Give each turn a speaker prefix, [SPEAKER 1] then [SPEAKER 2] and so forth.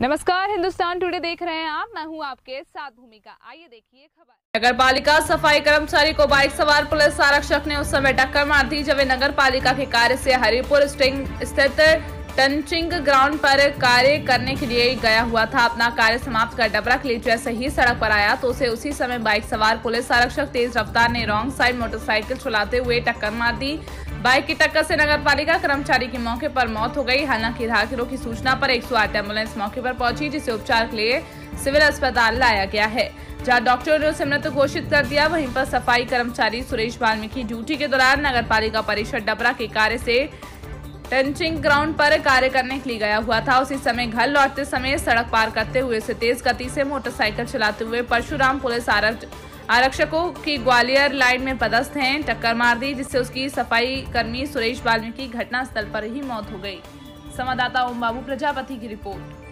[SPEAKER 1] नमस्कार, हिंदुस्तान टुडे देख रहे हैं आप। मैं हूँ आपके साथ भूमिका। आइए देखिए खबर।
[SPEAKER 2] नगर पालिका सफ़ाई कर्मचारी को बाइक सवार पुलिस आरक्षक ने उस समय टक्कर मार दी, जब नगर पालिका के कार्य से हरिपुर स्थित टंचिंग ग्राउंड पर कार्य करने के लिए गया हुआ था। अपना कार्य समाप्त कर डबरा के लिए जैसे ही सड़क पर आया तो उसे उसी समय बाइक सवार पुलिस आरक्षक तेज रफ्तार ने रॉन्ग साइड मोटरसाइकिल चलाते हुए टक्कर मार दी। बाइक की टक्कर से नगर पालिका कर्मचारी की मौके पर मौत हो गई। हालाँकि धाकिरों की सूचना पर एक एंबुलेंस मौके पर पहुँची, जिसे उपचार के लिए सिविल अस्पताल लाया गया है, जहाँ डॉक्टरों ने उसे मृत घोषित कर दिया। वहीं पर सफ़ाई कर्मचारी सुरेश वाल्मीकि ड्यूटी के दौरान नगर पालिका परिषद डबरा के कार्य से टंचिंग ग्राउंड पर कार्य करने के लिए गया हुआ था। उसी समय घर लौटते समय सड़क पार करते हुए उसे तेज गति से मोटरसाइकिल चलाते हुए परशुराम पुलिस आरक्षकों की ग्वालियर लाइन में पदस्थ हैं, टक्कर मार दी, जिससे उसकी सफ़ाई कर्मी सुरेश वाल्मीकि घटनास्थल पर ही मौत हो गई। संवाददाता ओम बाबू, प्रजापति की रिपोर्ट।